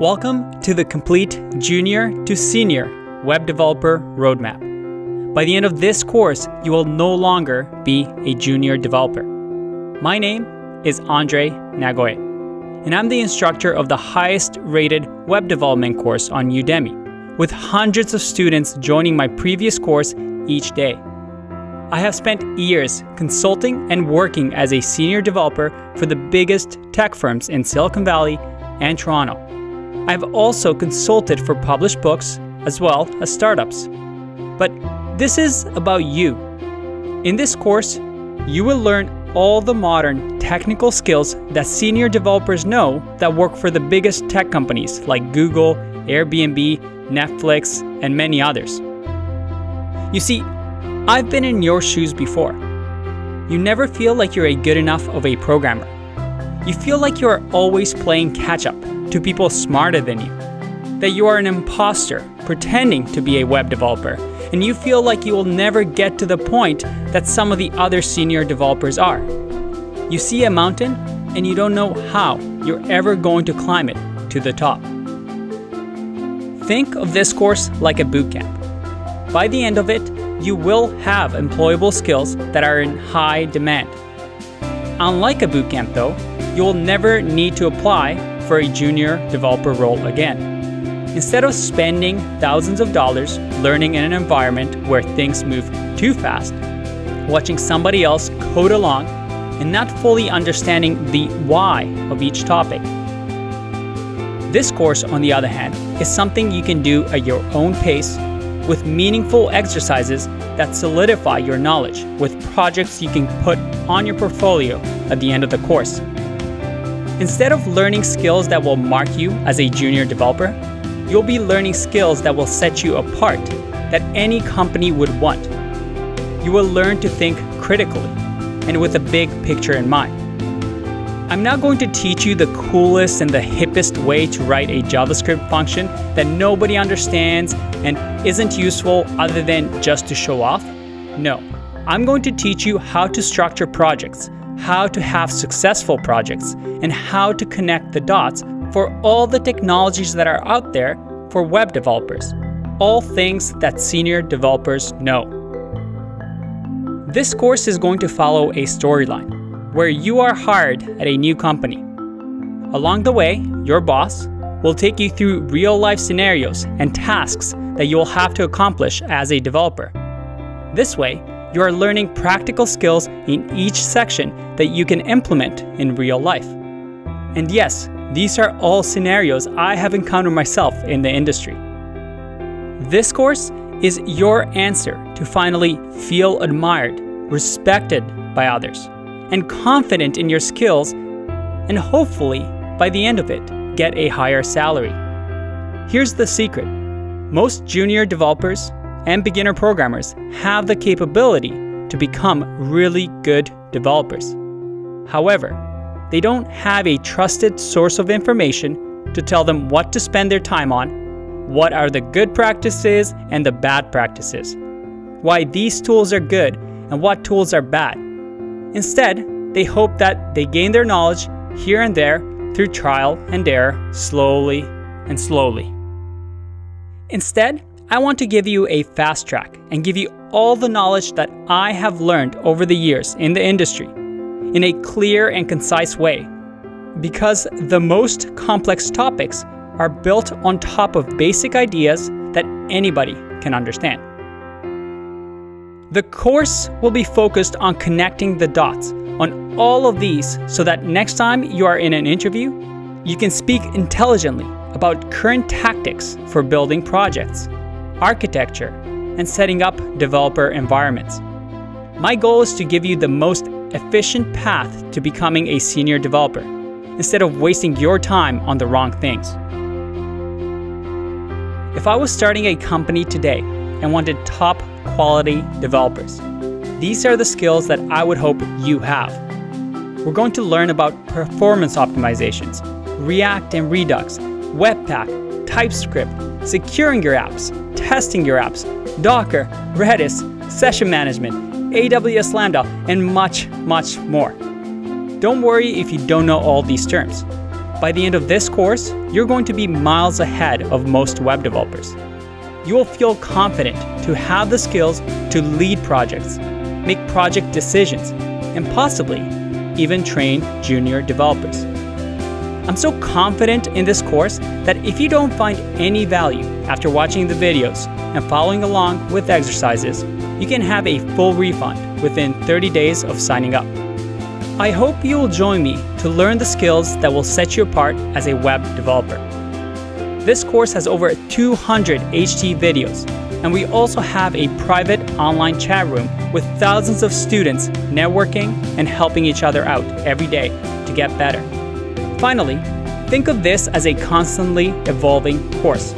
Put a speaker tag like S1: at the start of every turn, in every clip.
S1: Welcome to the complete junior to senior web developer roadmap. By the end of this course, you will no longer be a junior developer. My name is Andrei Neagoie, and I'm the instructor of the highest rated web development course on Udemy, with hundreds of students joining my previous course each day. I have spent years consulting and working as a senior developer for the biggest tech firms in Silicon Valley and Toronto. I've also consulted for published books as well as startups. But this is about you. In this course, you will learn all the modern technical skills that senior developers know that work for the biggest tech companies like Google, Airbnb, Netflix, and many others. You see, I've been in your shoes before. You never feel like you're a good enough of a programmer. You feel like you are always playing catch up to people smarter than you. That you are an imposter pretending to be a web developer, and you feel like you will never get to the point that some of the other senior developers are. You see a mountain and you don't know how you're ever going to climb it to the top. Think of this course like a bootcamp. By the end of it, you will have employable skills that are in high demand. Unlike a bootcamp, though, you'll never need to apply for a junior developer role again. Instead of spending thousands of dollars learning in an environment where things move too fast, watching somebody else code along, and not fully understanding the why of each topic. This course, on the other hand, is something you can do at your own pace with meaningful exercises that solidify your knowledge with projects you can put on your portfolio at the end of the course. Instead of learning skills that will mark you as a junior developer, you'll be learning skills that will set you apart that any company would want. You will learn to think critically and with a big picture in mind. I'm now going to teach you the coolest and the hippest way to write a JavaScript function that nobody understands and isn't useful other than just to show off. No, I'm going to teach you how to structure projects how to have successful projects, and how to connect the dots for all the technologies that are out there for web developers. All things that senior developers know. This course is going to follow a storyline where you are hired at a new company. Along the way, your boss will take you through real life scenarios and tasks that you will have to accomplish as a developer. This way, you are learning practical skills in each section that you can implement in real life. And yes, these are all scenarios I have encountered myself in the industry. This course is your answer to finally feel admired, respected by others, and confident in your skills, and hopefully, by the end of it, get a higher salary. Here's the secret most junior developers and beginner programmers have the capability to become really good developers. However, they don't have a trusted source of information to tell them what to spend their time on, what are the good practices and the bad practices, why these tools are good and what tools are bad. Instead, they hope that they gain their knowledge here and there through trial and error, slowly and slowly. Instead, I want to give you a fast track and give you all the knowledge that I have learned over the years in the industry in a clear and concise way. Because the most complex topics are built on top of basic ideas that anybody can understand. The course will be focused on connecting the dots on all of these so that next time you are in an interview, you can speak intelligently about current tactics for building projects architecture, and setting up developer environments. My goal is to give you the most efficient path to becoming a senior developer, instead of wasting your time on the wrong things. If I was starting a company today and wanted top quality developers, these are the skills that I would hope you have. We're going to learn about performance optimizations, React and Redux, Webpack, TypeScript, securing your apps, testing your apps, Docker, Redis, session management, AWS Lambda, and much, much more. Don't worry if you don't know all these terms. By the end of this course, you're going to be miles ahead of most web developers. You will feel confident to have the skills to lead projects, make project decisions, and possibly even train junior developers. I'm so confident in this course that if you don't find any value after watching the videos and following along with exercises, you can have a full refund within 30 days of signing up. I hope you will join me to learn the skills that will set you apart as a web developer. This course has over 200 HD videos, and we also have a private online chat room with thousands of students networking and helping each other out every day to get better. Finally, think of this as a constantly evolving course.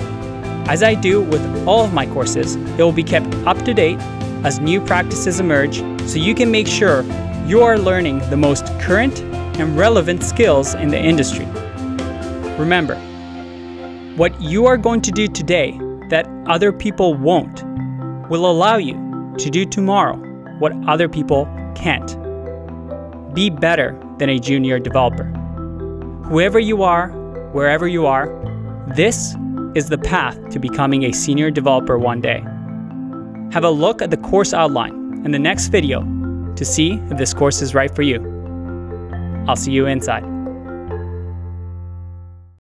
S1: As I do with all of my courses, it will be kept up to date as new practices emerge so you can make sure you are learning the most current and relevant skills in the industry. Remember, what you are going to do today that other people won't will allow you to do tomorrow what other people can't. Be better than a junior developer. Whoever you are, wherever you are, this is the path to becoming a senior developer one day. Have a look at the course outline in the next video to see if this course is right for you. I'll see you inside.